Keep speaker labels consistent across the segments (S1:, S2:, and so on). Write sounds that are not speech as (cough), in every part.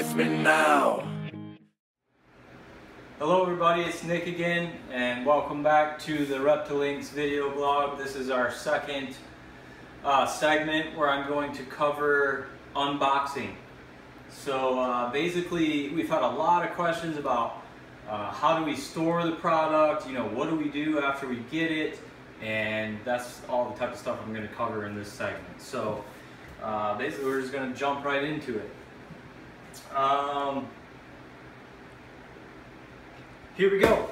S1: with me now.
S2: Hello everybody, it's Nick again and welcome back to the Reptilinks video blog. This is our second uh, segment where I'm going to cover unboxing. So uh, basically we've had a lot of questions about uh, how do we store the product, you know, what do we do after we get it, and that's all the type of stuff I'm going to cover in this segment. So uh, basically we're just going to jump right into it. Um, here we go.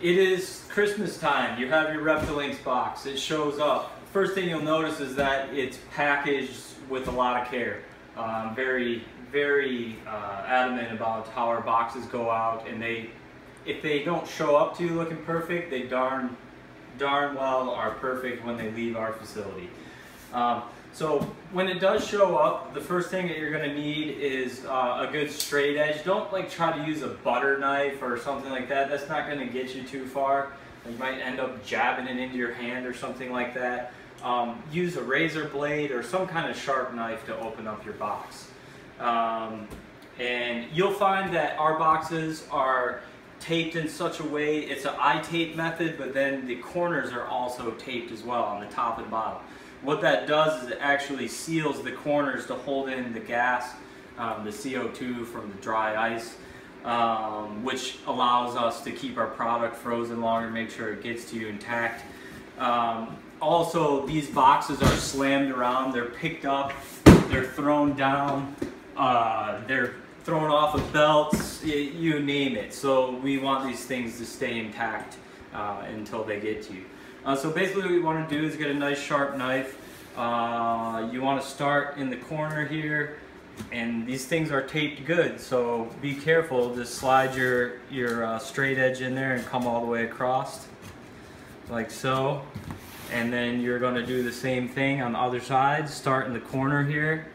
S2: It is Christmas time. You have your Reptilinks box. It shows up. First thing you'll notice is that it's packaged with a lot of care. Um, very, very uh, adamant about how our boxes go out and they, if they don't show up to you looking perfect, they darn, darn well are perfect when they leave our facility. Um, so when it does show up, the first thing that you're gonna need is uh, a good straight edge. Don't like try to use a butter knife or something like that. That's not gonna get you too far. You might end up jabbing it into your hand or something like that. Um, use a razor blade or some kind of sharp knife to open up your box. Um, and you'll find that our boxes are taped in such a way, it's an eye tape method, but then the corners are also taped as well on the top and bottom. What that does is it actually seals the corners to hold in the gas, um, the CO2 from the dry ice, um, which allows us to keep our product frozen longer, make sure it gets to you intact. Um, also, these boxes are slammed around, they're picked up, they're thrown down, uh, they're thrown off of belts, you name it. So we want these things to stay intact uh, until they get to you. Uh, so basically what you want to do is get a nice sharp knife. Uh, you want to start in the corner here and these things are taped good so be careful just slide your your uh, straight edge in there and come all the way across like so. And then you're going to do the same thing on the other side. Start in the corner here.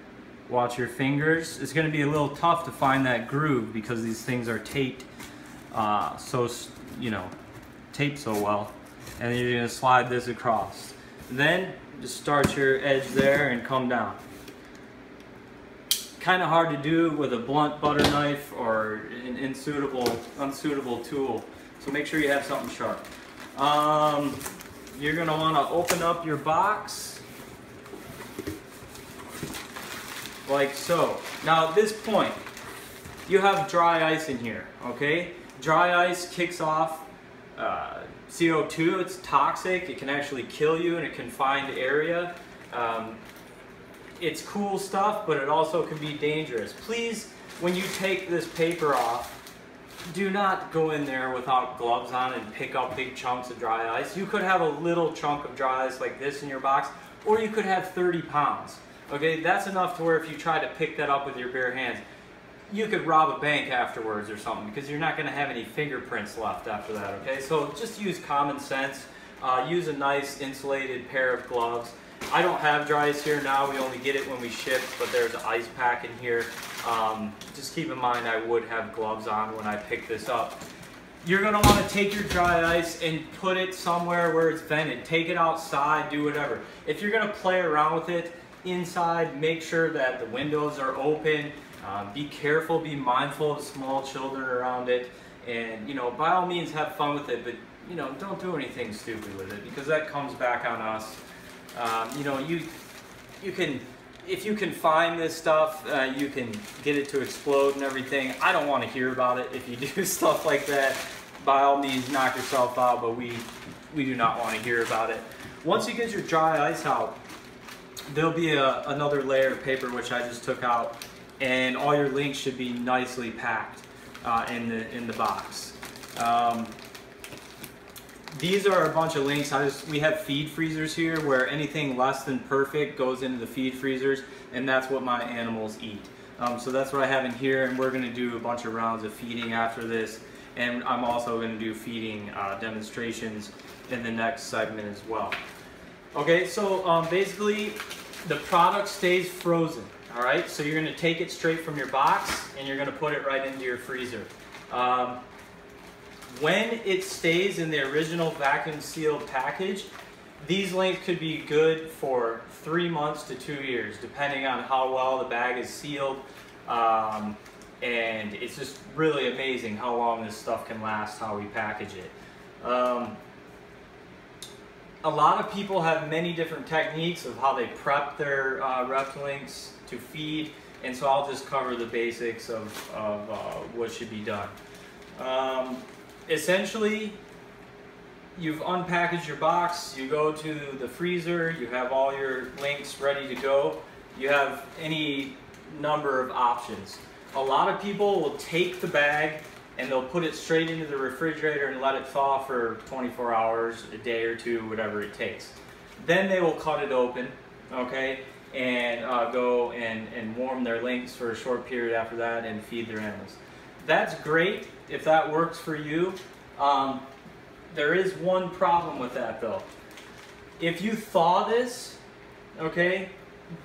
S2: Watch your fingers. It's going to be a little tough to find that groove because these things are taped uh, so you know taped so well and you're to slide this across. Then just start your edge there and come down. Kind of hard to do with a blunt butter knife or an unsuitable, unsuitable tool. So make sure you have something sharp. Um, you're going to want to open up your box like so. Now at this point, you have dry ice in here, okay? Dry ice kicks off uh, CO2, it's toxic, it can actually kill you in a confined area. Um, it's cool stuff, but it also can be dangerous. Please, when you take this paper off, do not go in there without gloves on and pick up big chunks of dry ice. You could have a little chunk of dry ice like this in your box, or you could have 30 pounds. Okay, that's enough to where if you try to pick that up with your bare hands, you could rob a bank afterwards or something because you're not going to have any fingerprints left after that, okay? So just use common sense. Uh, use a nice insulated pair of gloves. I don't have dry ice here now. We only get it when we ship, but there's an ice pack in here. Um, just keep in mind I would have gloves on when I pick this up. You're going to want to take your dry ice and put it somewhere where it's vented. Take it outside, do whatever. If you're going to play around with it inside, make sure that the windows are open um, be careful, be mindful of small children around it, and you know, by all means, have fun with it. But you know, don't do anything stupid with it because that comes back on us. Um, you know, you you can if you can find this stuff, uh, you can get it to explode and everything. I don't want to hear about it. If you do (laughs) stuff like that, by all means, knock yourself out. But we we do not want to hear about it. Once you get your dry ice out, there'll be a, another layer of paper which I just took out and all your links should be nicely packed uh, in the in the box. Um, these are a bunch of links. Just, we have feed freezers here where anything less than perfect goes into the feed freezers, and that's what my animals eat. Um, so that's what I have in here, and we're going to do a bunch of rounds of feeding after this, and I'm also going to do feeding uh, demonstrations in the next segment as well. Okay, so um, basically the product stays frozen. All right, so you're gonna take it straight from your box and you're gonna put it right into your freezer. Um, when it stays in the original vacuum sealed package, these links could be good for three months to two years, depending on how well the bag is sealed. Um, and it's just really amazing how long this stuff can last, how we package it. Um, a lot of people have many different techniques of how they prep their uh, Reptilinks to feed, and so I'll just cover the basics of, of uh, what should be done. Um, essentially, you've unpackaged your box, you go to the freezer, you have all your links ready to go. You have any number of options. A lot of people will take the bag and they'll put it straight into the refrigerator and let it thaw for 24 hours, a day or two, whatever it takes. Then they will cut it open, okay, and uh, go and, and warm their links for a short period after that and feed their animals. That's great if that works for you. Um, there is one problem with that though. If you thaw this, okay,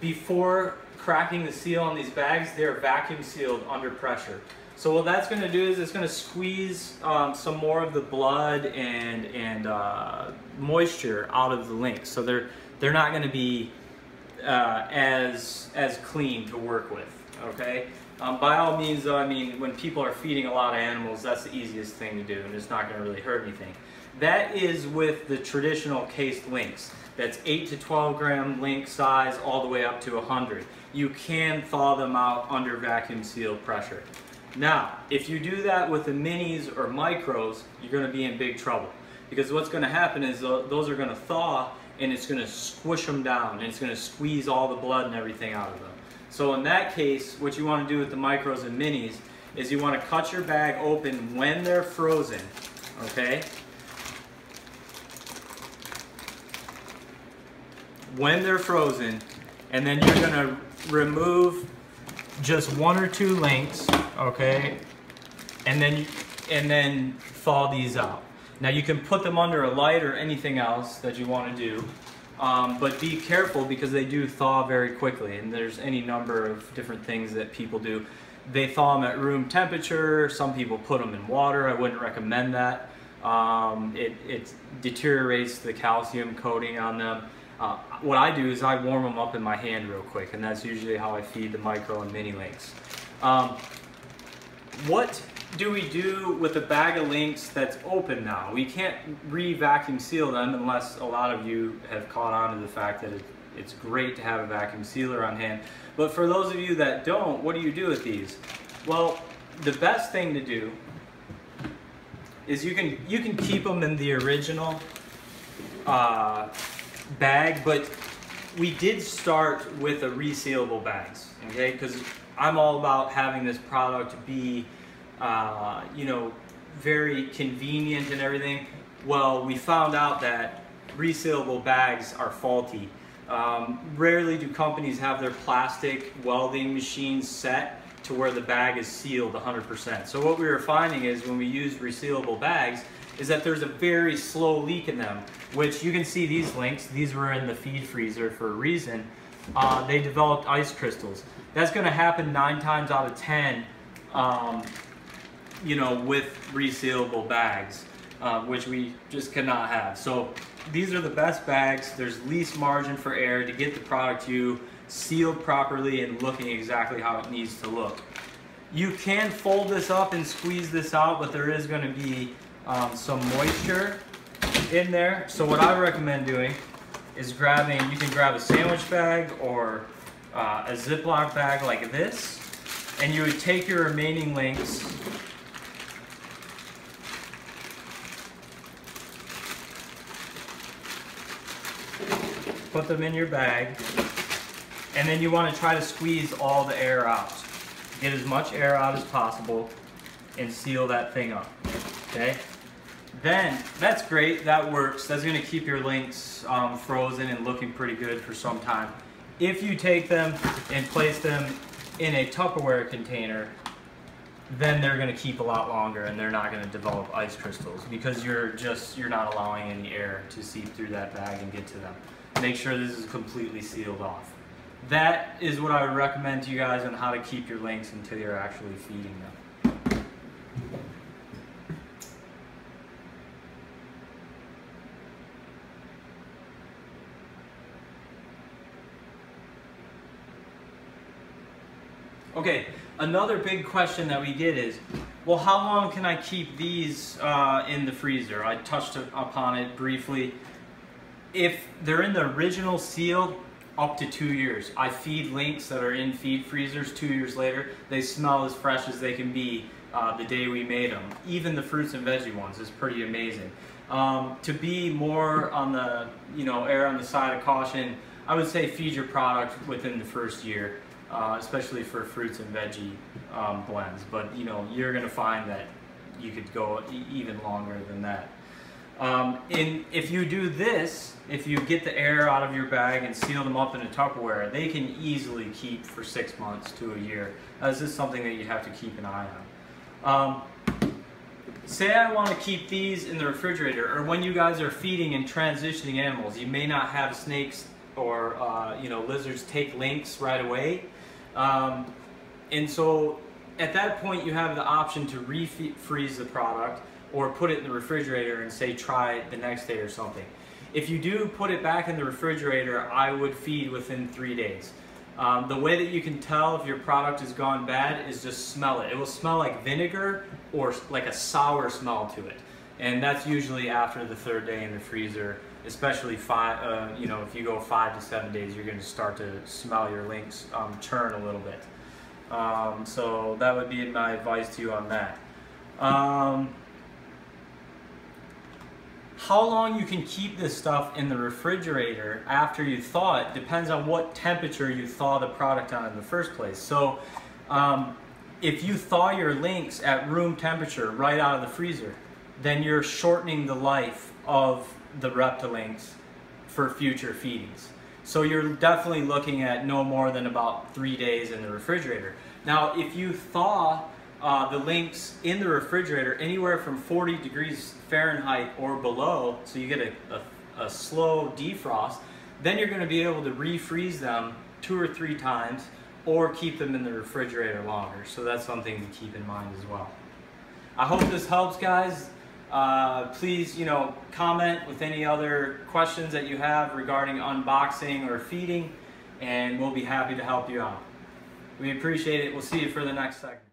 S2: before cracking the seal on these bags, they're vacuum sealed under pressure. So what that's going to do is it's going to squeeze um, some more of the blood and and uh, moisture out of the links. So they're they're not going to be uh, as as clean to work with. Okay. Um, by all means, though, I mean when people are feeding a lot of animals, that's the easiest thing to do, and it's not going to really hurt anything. That is with the traditional cased links. That's 8 to 12 gram link size all the way up to 100. You can thaw them out under vacuum seal pressure. Now, if you do that with the minis or micros, you're going to be in big trouble. Because what's going to happen is those are going to thaw and it's going to squish them down and it's going to squeeze all the blood and everything out of them. So in that case, what you want to do with the micros and minis is you want to cut your bag open when they're frozen, okay? when they're frozen, and then you're gonna remove just one or two links, okay? And then, and then thaw these out. Now you can put them under a light or anything else that you wanna do, um, but be careful because they do thaw very quickly and there's any number of different things that people do. They thaw them at room temperature, some people put them in water, I wouldn't recommend that. Um, it, it deteriorates the calcium coating on them. Uh, what I do is I warm them up in my hand real quick, and that's usually how I feed the micro and mini links. Um, what do we do with a bag of links that's open now? We can't re-vacuum seal them unless a lot of you have caught on to the fact that it's great to have a vacuum sealer on hand. But for those of you that don't, what do you do with these? Well, the best thing to do is you can you can keep them in the original uh, bag, but we did start with a resealable bags, okay? Because I'm all about having this product be, uh, you know, very convenient and everything. Well, we found out that resealable bags are faulty. Um, rarely do companies have their plastic welding machines set to where the bag is sealed 100%. So what we were finding is when we use resealable bags, is that there's a very slow leak in them, which you can see these links. These were in the feed freezer for a reason. Uh, they developed ice crystals. That's going to happen nine times out of 10, um, you know, with resealable bags, uh, which we just cannot have. So these are the best bags. There's least margin for error to get the product to you sealed properly and looking exactly how it needs to look. You can fold this up and squeeze this out, but there is going to be um, some moisture in there. So what I recommend doing is grabbing, you can grab a sandwich bag or uh, a Ziploc bag like this, and you would take your remaining links put them in your bag, and then you want to try to squeeze all the air out. Get as much air out as possible and seal that thing up, okay? Then, that's great, that works. That's gonna keep your links um, frozen and looking pretty good for some time. If you take them and place them in a Tupperware container, then they're gonna keep a lot longer and they're not gonna develop ice crystals because you're just, you're not allowing any air to seep through that bag and get to them. Make sure this is completely sealed off. That is what I would recommend to you guys on how to keep your links until you're actually feeding them. Okay, another big question that we get is, well, how long can I keep these uh, in the freezer? I touched upon it briefly. If they're in the original seal, up to two years. I feed links that are in feed freezers two years later. They smell as fresh as they can be uh, the day we made them. Even the fruits and veggie ones is pretty amazing. Um, to be more on the, you know, err on the side of caution, I would say feed your product within the first year, uh, especially for fruits and veggie um, blends. But you know, you're gonna find that you could go e even longer than that. Um, in, if you do this, if you get the air out of your bag and seal them up in a Tupperware, they can easily keep for six months to a year. This is something that you have to keep an eye on. Um, say I want to keep these in the refrigerator, or when you guys are feeding and transitioning animals, you may not have snakes or uh, you know lizards take links right away. Um, and so at that point you have the option to refreeze the product or put it in the refrigerator and say try it the next day or something. If you do put it back in the refrigerator, I would feed within three days. Um, the way that you can tell if your product has gone bad is just smell it. It will smell like vinegar or like a sour smell to it. And that's usually after the third day in the freezer, especially five, uh, you know, if you go five to seven days, you're gonna start to smell your links um, churn a little bit. Um, so that would be my advice to you on that. Um, how long you can keep this stuff in the refrigerator after you thaw it depends on what temperature you thaw the product on in the first place. So um, if you thaw your links at room temperature right out of the freezer, then you're shortening the life of the Reptilinks for future feedings. So you're definitely looking at no more than about three days in the refrigerator. Now, if you thaw uh, the links in the refrigerator anywhere from 40 degrees Fahrenheit or below, so you get a, a, a slow defrost, then you're going to be able to refreeze them two or three times or keep them in the refrigerator longer. So that's something to keep in mind as well. I hope this helps guys. Uh, please, you know, comment with any other questions that you have regarding unboxing or feeding, and we'll be happy to help you out. We appreciate it. We'll see you for the next segment.